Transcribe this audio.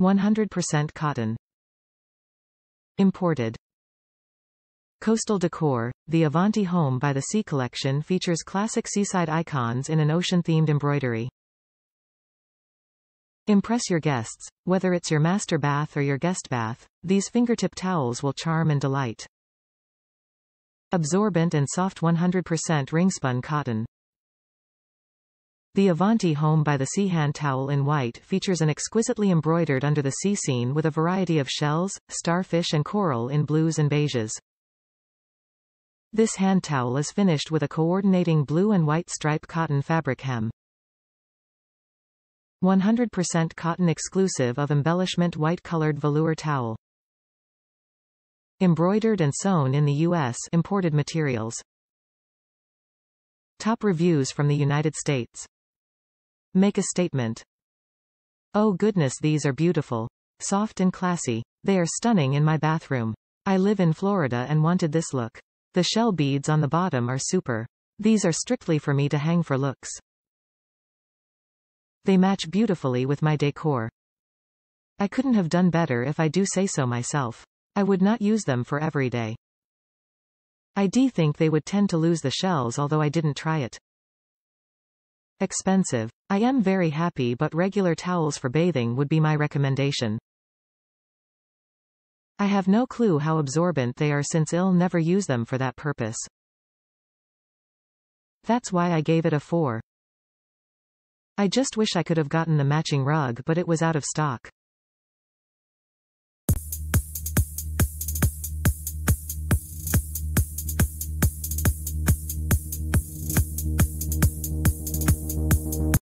100% cotton. Imported. Coastal decor, the Avanti Home by the Sea collection features classic seaside icons in an ocean-themed embroidery. Impress your guests, whether it's your master bath or your guest bath, these fingertip towels will charm and delight. Absorbent and soft 100% ringspun cotton. The Avanti Home by the Sea hand towel in white features an exquisitely embroidered under the sea scene with a variety of shells, starfish and coral in blues and beiges. This hand towel is finished with a coordinating blue and white stripe cotton fabric hem. 100% cotton exclusive of embellishment white-colored velour towel. Embroidered and sewn in the U.S. imported materials. Top reviews from the United States. Make a statement. Oh goodness these are beautiful. Soft and classy. They are stunning in my bathroom. I live in Florida and wanted this look. The shell beads on the bottom are super. These are strictly for me to hang for looks. They match beautifully with my decor. I couldn't have done better if I do say so myself. I would not use them for every day. I do think they would tend to lose the shells although I didn't try it. Expensive. I am very happy but regular towels for bathing would be my recommendation. I have no clue how absorbent they are since I'll never use them for that purpose. That's why I gave it a 4. I just wish I could have gotten the matching rug but it was out of stock.